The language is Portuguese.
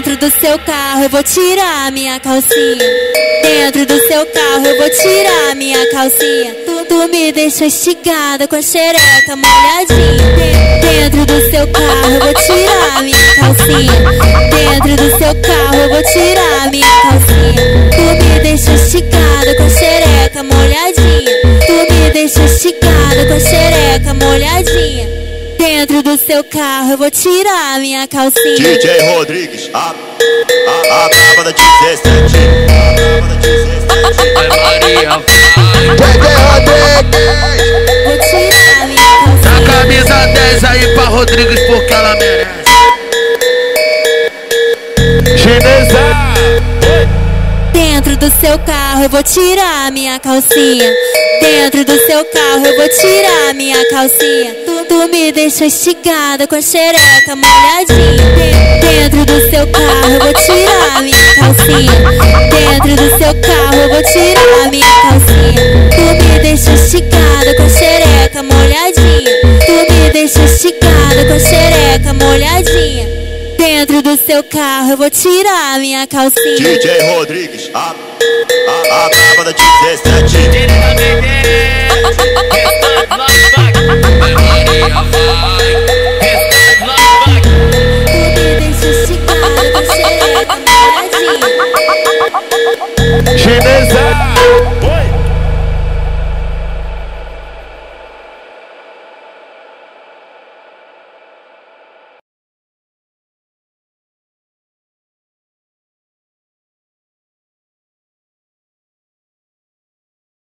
do seu carro eu vou tirar minha calcinha. Dentro do seu carro eu vou tirar minha calcinha. Tu, tu me deixa esticada com a xereca molhadinha. Dentro do seu carro eu vou tirar minha calcinha. Dentro do seu carro eu vou tirar minha calcinha. Tu me deixa esticada com a xereca molhadinha. Tu me deixa esticada com a xereca molhadinha. Dentro do seu carro eu vou tirar minha calcinha. DJ Rodrigues, a, a, a brava da 17. A brava da 17. É Maria DJ Rodrigues. Vou tirar minha Dá calcinha. camisa 10 aí pra Rodrigues porque ela merece Chinesa. Dentro do seu carro eu vou tirar minha calcinha. Dentro do seu carro eu vou tirar minha calcinha. Tu, me deixa esticada com a xereca molhadinha. De- Dentro do seu carro eu vou tirar minha calcinha. Dentro do seu carro eu vou tirar minha calcinha. Tu me deixa esticada com a xereca molhadinha. Tu me deixa esticada com a xereca molhadinha. Dentro do seu carro eu vou tirar minha calcinha. DJ Rodrigues, a, a, a brava da 17. She deserves